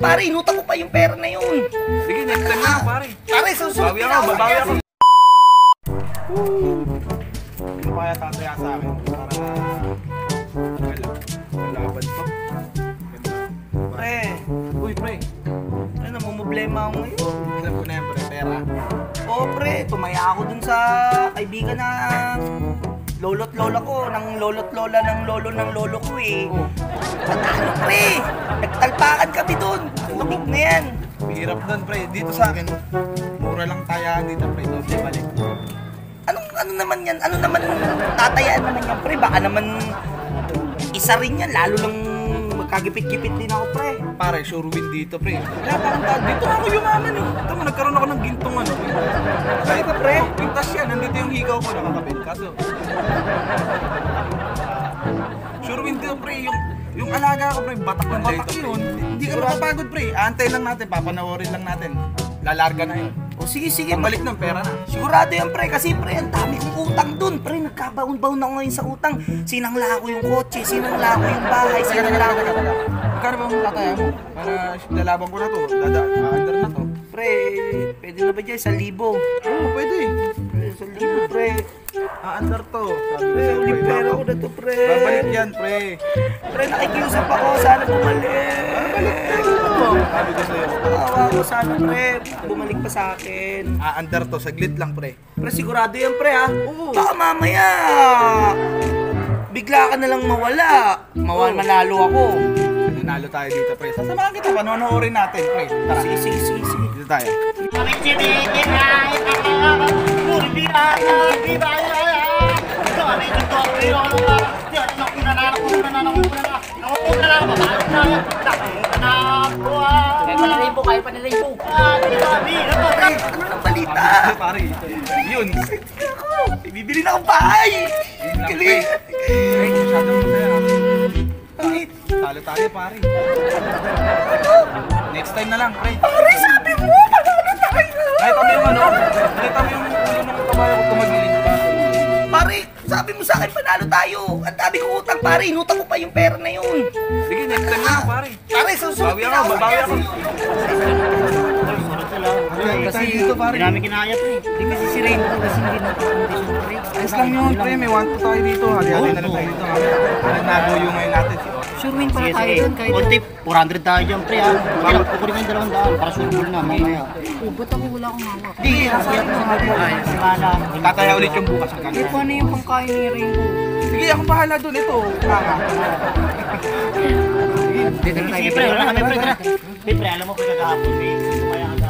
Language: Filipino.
pare. Inutang ko pa yung pera na yun. Sige, next time na, pare. Pare, susunod Bawi ako, babawi ako. Hindi ko kaya tataya sa akin para ano laban to. Pre, Uy, pre. pre, namumblema ako ngayon. Alam ko na yan, pre, pera. Oo, pre, tumaya ako dun sa kaibigan na lolo't lola ko, ng lolo't lola ng lolo ng lolo ko eh. Ano, pre? Nagtalpakan kami dun. Lumig na yan. Hirap doon, pre. Dito sa akin, mura lang tayaan dito, pre. Doble balik. Anong ano naman yan? Ano naman tatayaan naman yan, pre? Baka naman isa rin yan, lalo lang magkagipit-gipit din ako, pre. Pare, sure win dito, pre. Kaya parang ta- dito ako yumaman eh. Tama, nagkaroon ako ng gintong ano. Kaya ka, pre. Pintas yan. Nandito yung higaw ko nakakabit. Kaso, sure win dito, pre. Yung, yung alaga ko, pre. Batak na batak yun. Hindi ka makapagod, pre. Aantay lang natin. Papanawarin lang natin. Lalarga na yun. O sige, sige. Pabalik ng pera na. Sigurado yan, pre. Kasi, pre, ang dami kong utang dun. Pre, nagkabaon-baon ako ngayon sa utang. Sinangla ko yung kotse, sinangla ko yung bahay, sinangla ko. Magkano ba ang tataya mo? Para lalaban ko na to. Dada, under na to. Pre, pwede na ba dyan? Sa libo. Oo, pwede. Pre, sa libo, pre. Under to. Pre, pre. pera ko na to, pre. Babalik yan, pre. Pre, nakikiusap ako. Sana bumalik. Sabi ko sa'yo. Awa ko sana, pre. Bumalik pa sa akin. Ah, under to. Saglit lang, pre. Pre, sigurado yan, pre, ha? Oo. Baka mamaya, bigla ka na lang mawala. Mawal, manalo ako. Nanalo tayo dito, pre. Sasamahan kita. Panonoodin natin, pre. Tara. Sige, sige, sige, sige. Dito tayo. Panirayin po kayo, panirayin po. Ano ng balita? Pare. Yun. Bibili na akong bahay. Galing. Pre, masyadong masaya. Bakit? Talo tayo, pare. Next time na lang, pre. Pare, sabi mo, manalo tayo. Kahit kami yung ano, kahit kami yung ulo ng kabayo ko tumagilid pa. Pare, sabi mo sa akin, panalo tayo. Ang dami ko utang, pare. Inutang ko pa yung pera na yun. Sige, next time na, pare. Pare, susunod Bawi na ako, babawi ako. Kasi dito, pare. namin kinaya pre. Hindi kasi si Rainbow kasi hindi na. Ayos lang yun, pre. May 1 tayo dito. Hali-hali na lang tayo dito. Ano nabuyo ngayon natin. Sure win para tayo doon kahit. On tip, 400 tayo dyan pre ha. Kukunin kayo dalawang daan para sure win na mamaya. Oh, ba't ako wala akong hawak? Hindi, nasa yan sa Ay, si Mana. Tataya ulit yung bukas ang Eh, paano yung pangkain ni Rainbow? Sige, ako bahala doon. Ito. Kaka. Dito na tayo. Siyempre, wala kami pre. Siyempre, alam mo kung kagahapon, may sumaya ka